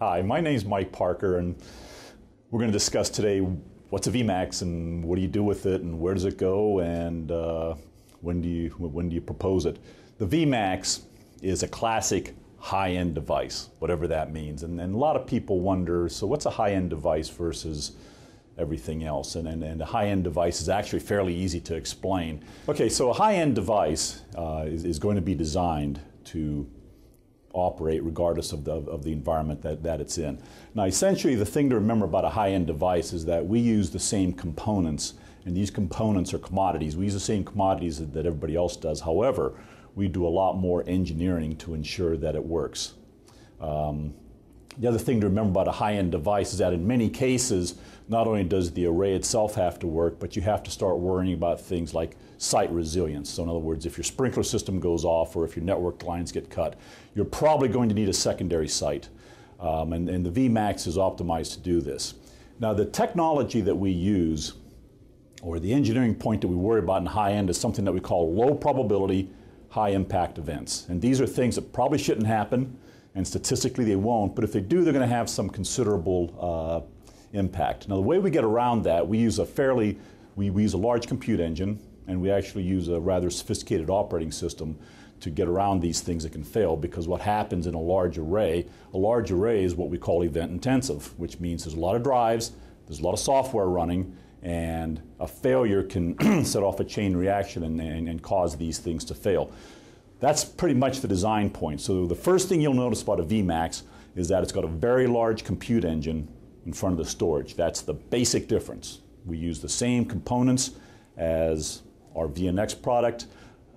Hi, my name is Mike Parker, and we're going to discuss today what's a VMAX and what do you do with it and where does it go and uh, when do you when do you propose it? The VMAX is a classic high-end device, whatever that means, and, and a lot of people wonder. So, what's a high-end device versus everything else? And, and, and a high-end device is actually fairly easy to explain. Okay, so a high-end device uh, is, is going to be designed to operate regardless of the, of the environment that, that it's in. Now, essentially, the thing to remember about a high end device is that we use the same components, and these components are commodities. We use the same commodities that, that everybody else does. However, we do a lot more engineering to ensure that it works. Um, the other thing to remember about a high-end device is that in many cases, not only does the array itself have to work, but you have to start worrying about things like site resilience. So in other words, if your sprinkler system goes off or if your network lines get cut, you're probably going to need a secondary site. Um, and, and the VMAX is optimized to do this. Now the technology that we use, or the engineering point that we worry about in high end is something that we call low probability, high impact events. And these are things that probably shouldn't happen, and statistically they won't, but if they do, they're going to have some considerable uh, impact. Now, the way we get around that, we use a fairly, we, we use a large compute engine, and we actually use a rather sophisticated operating system to get around these things that can fail because what happens in a large array, a large array is what we call event intensive, which means there's a lot of drives, there's a lot of software running, and a failure can set off a chain reaction and, and, and, cause these things to fail. That's pretty much the design point. So the first thing you'll notice about a VMAX is that it's got a very large compute engine in front of the storage. That's the basic difference. We use the same components as our VNX product.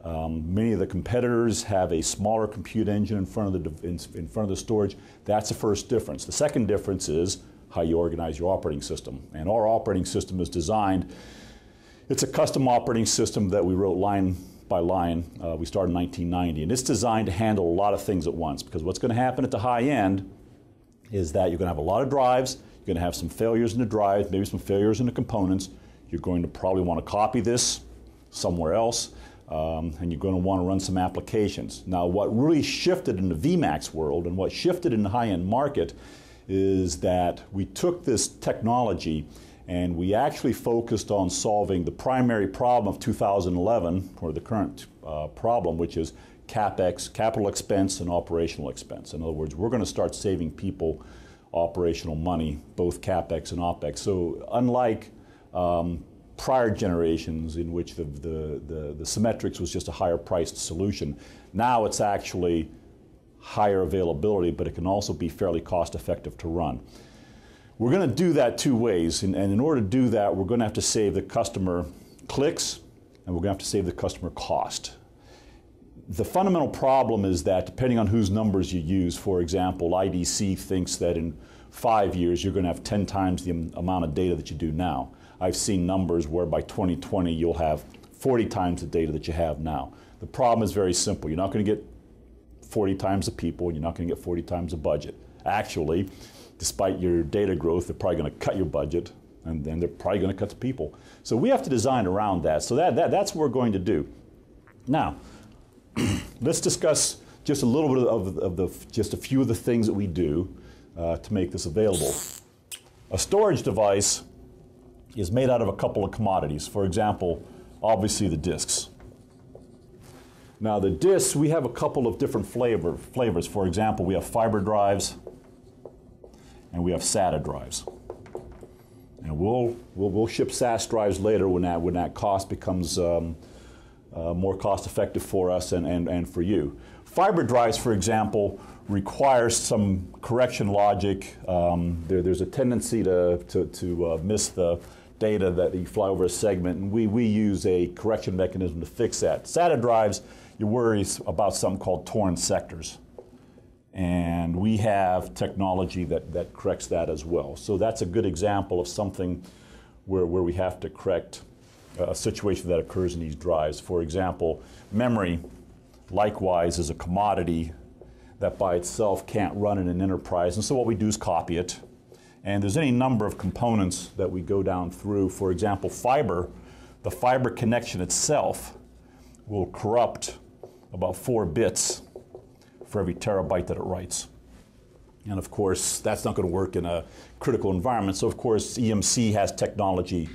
Um, many of the competitors have a smaller compute engine in front of the in, in front of the storage. That's the first difference. The second difference is how you organize your operating system. And our operating system is designed. It's a custom operating system that we wrote line by line. Uh, we started in 1990, and it's designed to handle a lot of things at once. Because what's going to happen at the high end is that you're going to have a lot of drives. You're going to have some failures in the drive, maybe some failures in the components. You're going to probably want to copy this somewhere else. Um, and you're going to want to run some applications. Now, what really shifted in the VMAX world and what shifted in the high end market is that we took this technology and we actually focused on solving the primary problem of 2011, or the current uh, problem, which is capex, capital expense, and operational expense. In other words, we're going to start saving people operational money, both capex and opex. So, unlike um, prior generations in which the, the, the, the Symmetrix was just a higher priced solution. Now it's actually higher availability, but it can also be fairly cost effective to run. We're going to do that two ways, and, and in order to do that, we're going to have to save the customer clicks and we're going to have to save the customer cost. The fundamental problem is that depending on whose numbers you use, for example, IDC thinks that in five years you're going to have 10 times the amount of data that you do now. I've seen numbers where by 2020 you'll have 40 times the data that you have now. The problem is very simple. You're not going to get 40 times the people, and you're not going to get 40 times the budget. Actually, despite your data growth, they're probably going to cut your budget, and then they're probably going to cut the people. So we have to design around that. So that, that that's what we're going to do. Now, let's discuss just a little bit of, of the, just a few of the things that we do uh, to make this available. A storage device is made out of a couple of commodities. For example, obviously the disks. Now the disks, we have a couple of different flavor, flavors. For example, we have fiber drives and we have SATA drives. And we'll, we'll, we'll ship SAS drives later when that, when that cost becomes um, uh, more cost effective for us and, and, and for you. Fiber drives, for example, requires some correction logic. Um, there, there's a tendency to, to, to uh, miss the, data that you fly over a segment, and we, we use a correction mechanism to fix that. SATA drives, you worry about something called torn sectors. And we have technology that, that corrects that as well. So that's a good example of something where, where we have to correct uh, a situation that occurs in these drives. For example, memory, likewise, is a commodity that by itself can't run in an enterprise. And so what we do is copy it and there's any number of components that we go down through. For example, fiber, the fiber connection itself will corrupt about four bits for every terabyte that it writes. And of course, that's not going to work in a critical environment. So, of course, EMC has technology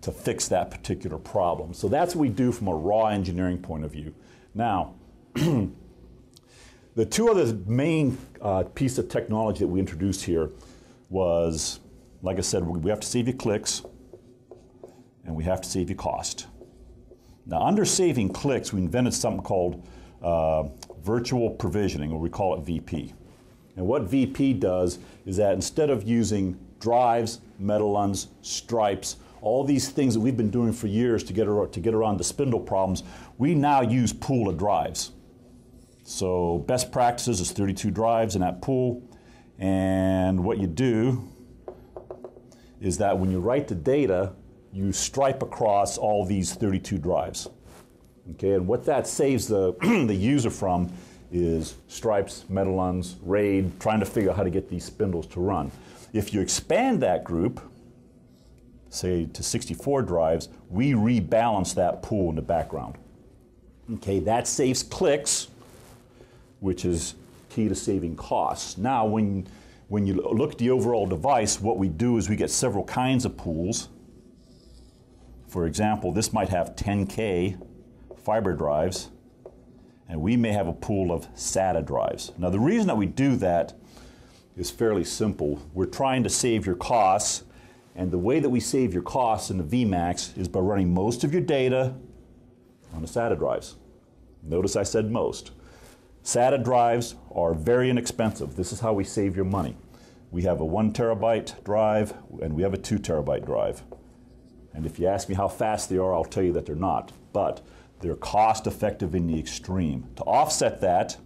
to fix that particular problem. So, that's what we do from a raw engineering point of view. Now, the two other main uh, piece of technology that we introduced here was, like I said, we have to save you clicks and we have to save you cost. Now, under saving clicks, we invented something called uh, virtual provisioning, or we call it VP. And what VP does is that instead of using drives, MetaLUNs, stripes, all these things that we've been doing for years to get, around, to get around the spindle problems, we now use pool of drives. So best practices is 32 drives in that pool. And what you do is that when you write the data, you stripe across all these 32 drives. Okay, and what that saves the, the user from is stripes, MetaLUNs, RAID, trying to figure out how to get these spindles to run. If you expand that group, say to 64 drives, we rebalance that pool in the background. Okay, that saves clicks, which is key to saving costs. Now, when, when you look at the overall device, what we do is we get several kinds of pools. For example, this might have 10K fiber drives, and we may have a pool of SATA drives. Now, the reason that we do that is fairly simple. We're trying to save your costs, and the way that we save your costs in the VMAX is by running most of your data on the SATA drives. Notice I said most. SATA drives are very inexpensive. This is how we save your money. We have a one terabyte drive and we have a two terabyte drive. And if you ask me how fast they are, I'll tell you that they're not. But they're cost effective in the extreme. To offset that,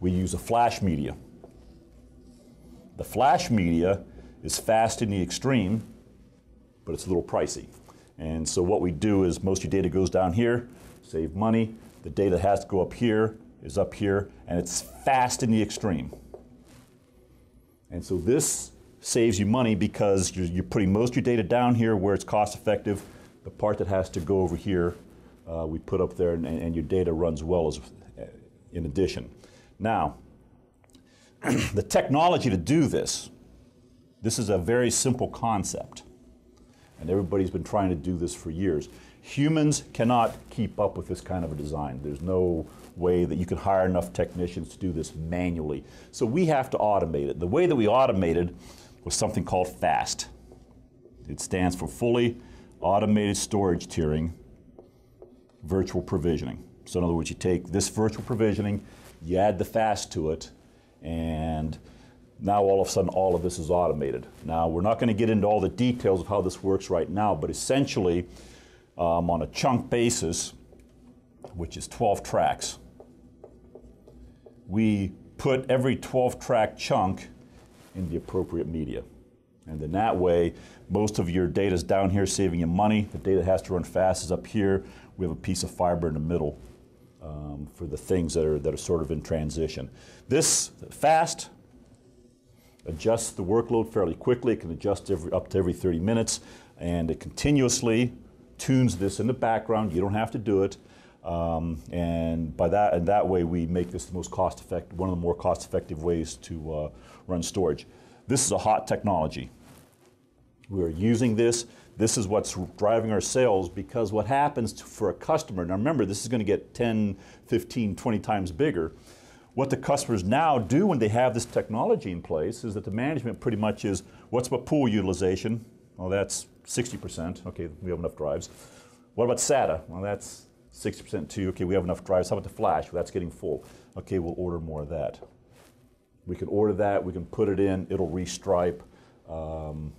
we use a flash media. The flash media is fast in the extreme, but it's a little pricey. And so what we do is most of your data goes down here, save money. The data that has to go up here, is up here, and it's fast in the extreme. And so this saves you money because you're, you're, putting most of your data down here where it's cost effective. The part that has to go over here, uh, we put up there, and, and, your data runs well as, uh, in addition. Now, the technology to do this, this is a very simple concept. And everybody's been trying to do this for years. Humans cannot keep up with this kind of a design. There's no way that you can hire enough technicians to do this manually. So we have to automate it. The way that we automated was something called FAST. It stands for Fully Automated Storage Tiering Virtual Provisioning. So in other words, you take this virtual provisioning, you add the FAST to it, and now all of a sudden all of this is automated. Now we're not going to get into all the details of how this works right now, but essentially um, on a chunk basis, which is 12 tracks, we put every 12 track chunk in the appropriate media. And then that way, most of your data is down here saving you money. The data has to run fast is up here. We have a piece of fiber in the middle um, for the things that are, that are sort of in transition. This fast adjusts the workload fairly quickly. It can adjust every, up to every 30 minutes, and it continuously tunes this in the background. You don't have to do it. Um, and by that, and that way, we make this the most cost effective, one of the more cost effective ways to uh, run storage. This is a hot technology. We are using this. This is what's driving our sales because what happens for a customer, now remember, this is going to get 10, 15, 20 times bigger. What the customers now do when they have this technology in place is that the management pretty much is what's my pool utilization? Well, that's 60%. Okay, we have enough drives. What about SATA? Well, that's 60% too. Okay, we have enough drives. How about the flash? Well, that's getting full. Okay, we'll order more of that. We can order that, we can put it in, it'll restripe, um,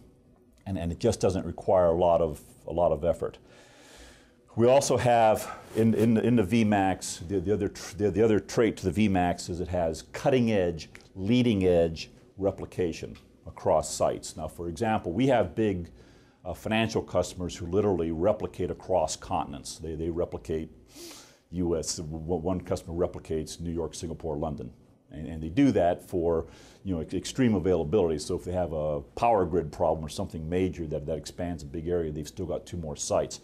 and, and it just doesn't require a lot of, a lot of effort. We also have in, in, in the VMAX, the, the, other the, the other trait to the VMAX is it has cutting edge, leading edge replication across sites. Now, for example, we have big uh, financial customers who literally replicate across continents. They, they replicate US, one customer replicates New York, Singapore, London. And, and, they do that for you know, extreme availability. So if they have a power grid problem or something major that, that expands a big area, they've still got two more sites.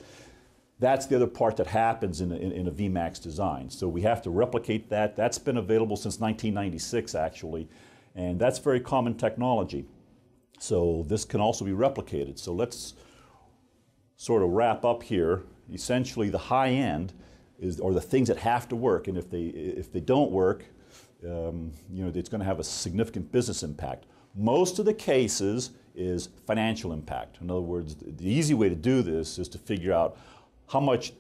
That's the other part that happens in a, in, in a VMAX design. So we have to replicate that. That's been available since 1996, actually. And that's very common technology. So this can also be replicated. So let's sort of wrap up here. Essentially, the high end is, or the things that have to work, and if they if they don't work, um, you know, it's going to have a significant business impact. Most of the cases is financial impact. In other words, the easy way to do this is to figure out how much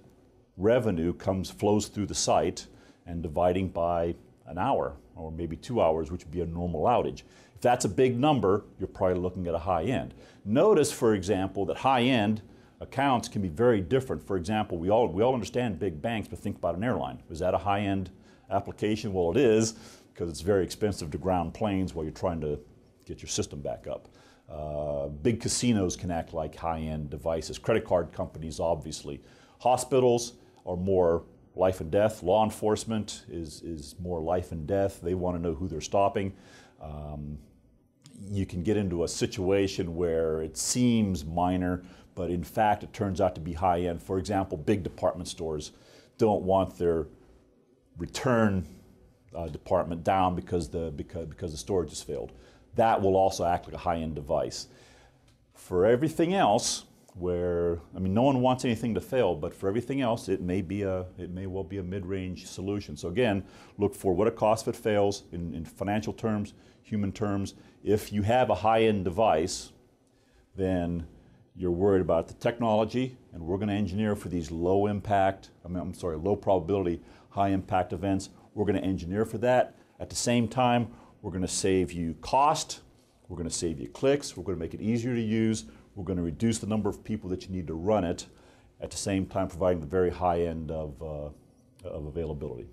revenue comes flows through the site and dividing by an hour or maybe two hours, which would be a normal outage. If that's a big number, you're probably looking at a high end. Notice, for example, that high end accounts can be very different. For example, we all, we all understand big banks, but think about an airline. Is that a high end application? Well, it is, because it's very expensive to ground planes while you're trying to get your system back up. Uh, big casinos can act like high end devices. Credit card companies, obviously. Hospitals are more life and death. Law enforcement is, is more life and death. They want to know who they're stopping. Um, you can get into a situation where it seems minor, but in fact it turns out to be high end. For example, big department stores don't want their return uh, department down because the, because, because the storage has failed. That will also act like a high end device. For everything else, where I mean, no one wants anything to fail, but for everything else, it may be a, it may well be a mid-range solution. So again, look for what it costs if it fails in, in financial terms, human terms. If you have a high-end device, then you're worried about the technology, and we're going to engineer for these low impact, I mean, I'm sorry, low probability, high impact events. We're going to engineer for that. At the same time, we're going to save you cost, we're going to save you clicks, we're going to make it easier to use, we're going to reduce the number of people that you need to run it, at the same time providing the very high end of, uh, of availability.